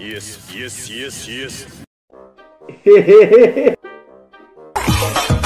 Isso, isso, isso, isso.